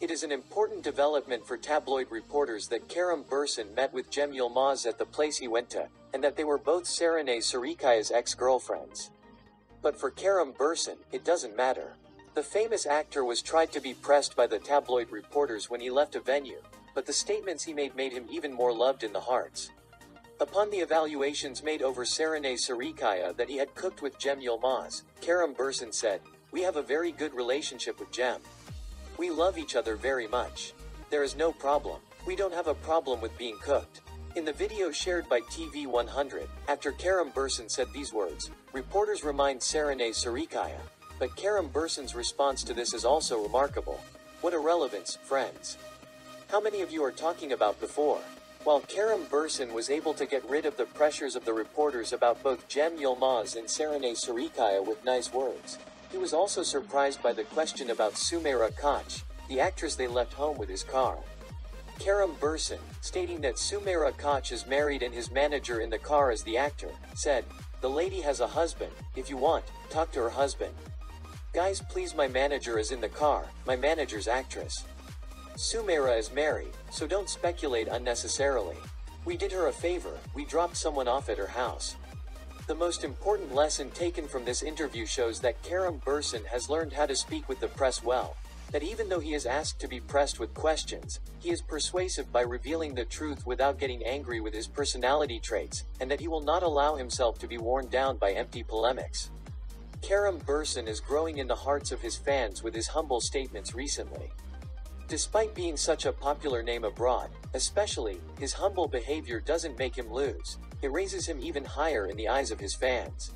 It is an important development for tabloid reporters that Kerem Bürsin met with Cem Yılmaz at the place he went to, and that they were both Serenay Sarıkaya's ex-girlfriends. But for Kerem Bürsin, it doesn't matter. The famous actor was tried to be pressed by the tabloid reporters when he left a venue, but the statements he made made him even more loved in the hearts. Upon the evaluations made over Serenay Sarıkaya that he had cooked with Cem Yılmaz, Kerem Bürsin said, We have a very good relationship with Cem. We love each other very much. There is no problem. We don't have a problem with being cooked. In the video shared by TV 100, after Kerem Bürsin said these words, reporters remind Serenay Sarıkaya. But Kerem Bürsin's response to this is also remarkable. What a relevance, friends. How many of you are talking about before? While Kerem Bürsin was able to get rid of the pressures of the reporters about both Cem Yılmaz and Serenay Sarıkaya with nice words, he was also surprised by the question about Sümeyra Koç, the actress they left home with his car. Kerem Bürsin, stating that Sümeyra Koç is married and his manager in the car is the actor, said, The lady has a husband, if you want, talk to her husband. Guys please my manager is in the car, my manager's actress. Sümeyra is married, so don't speculate unnecessarily. We did her a favor, we dropped someone off at her house. The most important lesson taken from this interview shows that Kerem Bürsin has learned how to speak with the press well. That even though he is asked to be pressed with questions, he is persuasive by revealing the truth without getting angry with his personality traits, and that he will not allow himself to be worn down by empty polemics. Kerem Bürsin is growing in the hearts of his fans with his humble statements recently. Despite being such a popular name abroad, especially, his humble behavior doesn't make him lose. It raises him even higher in the eyes of his fans.